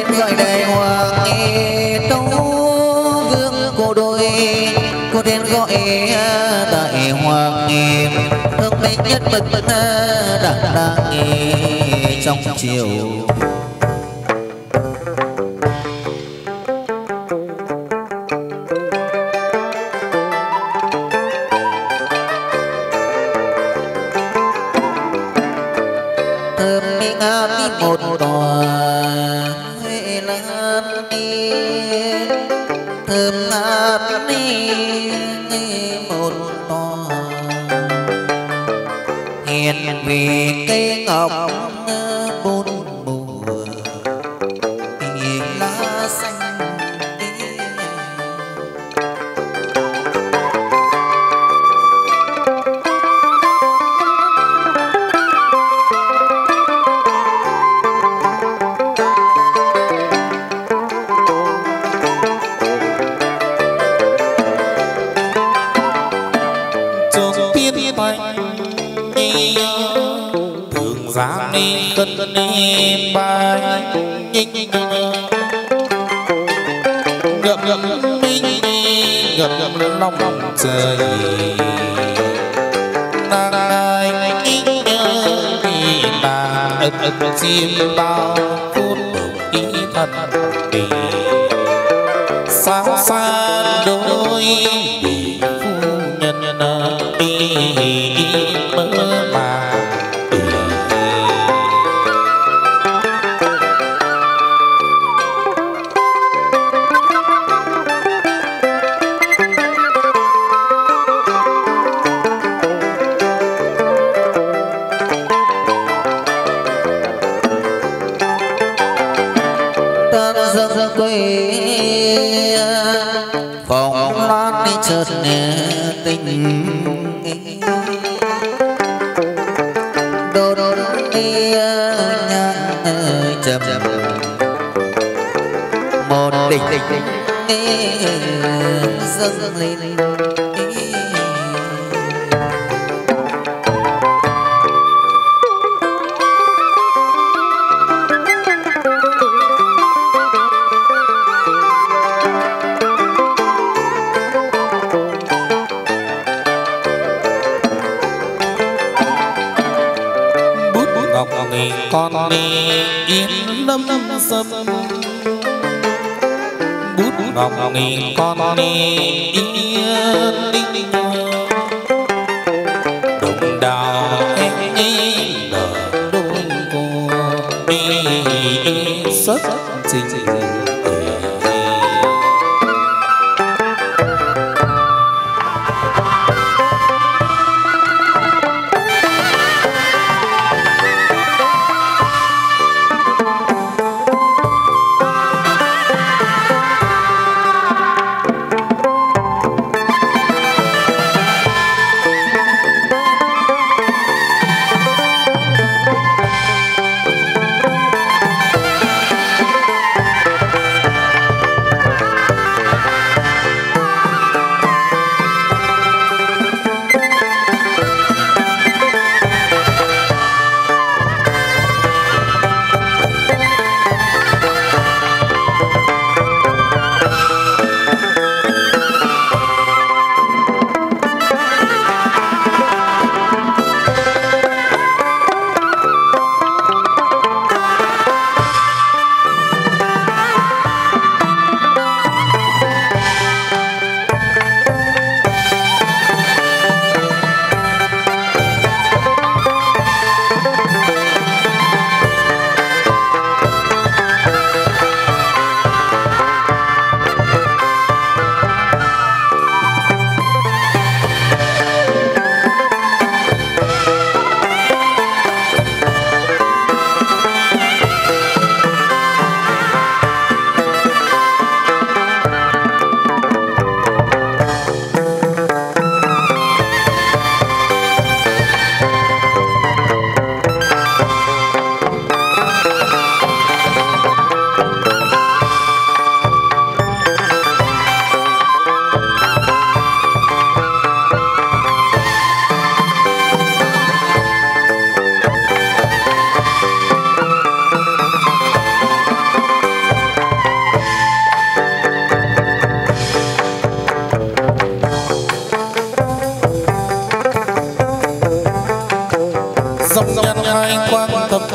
đến gọi đại hoàng tấu vương cô đôi cô tên gọi đại hoàng thương minh nhất bậc đặt đang trong chiều. Thơm ngát đi một tòa hiền vì cây ngọc ni giáng đi cân đi bài nhinh ngậm ngậm minh ngậm ngậm, lòng trời. Nàng ai vì ta ức ức chim bao phút ý thật tình sáng sáng tình. Đô đô đi nhang chậm. Một đỉnh. Dâng lên. Con đi yên lâm sâm. Bút ngọc nghỉ con đi yên linh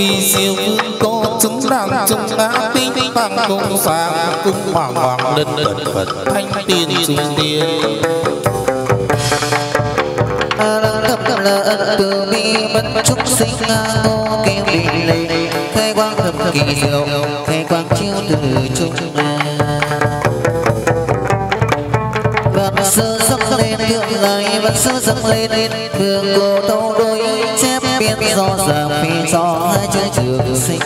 kỳ siêu vương có chúng đang chúng ngã tinh bằng công sáng cung hoàng hoàng lên đần phật, thanh tiền trung tiên lăng thập lỡ từ bi bất chúc sinh ngô kêu bị lệ khai quang thập kỳ diệu khai quang chiếu từ trung vạn sư dâng lên thượng lại vạn sư dâng lên thường cổ tâu đôi biết rõ do giảng phi do hai trường sinh.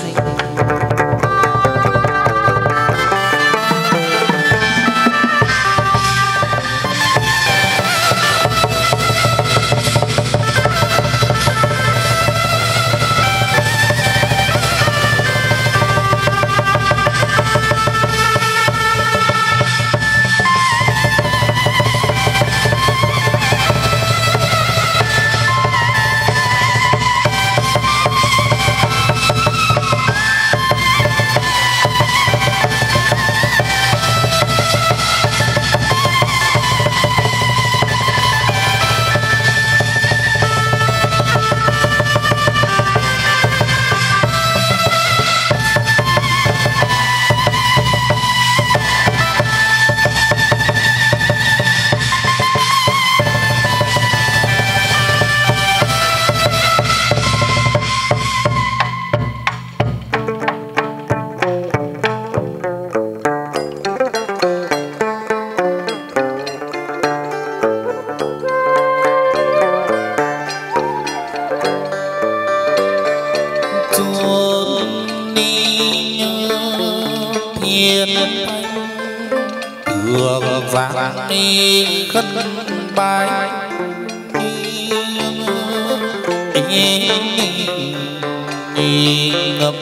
Đường vàng đi khất bài ngập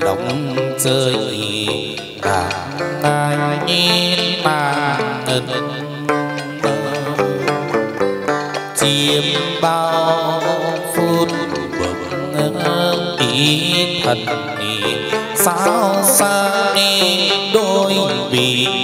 lòng rơi đà ai nhìn mà ngân chiêm bao phút bừng ý thần sao xa đi đôi vì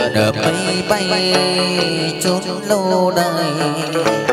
bay chốn lâu đời.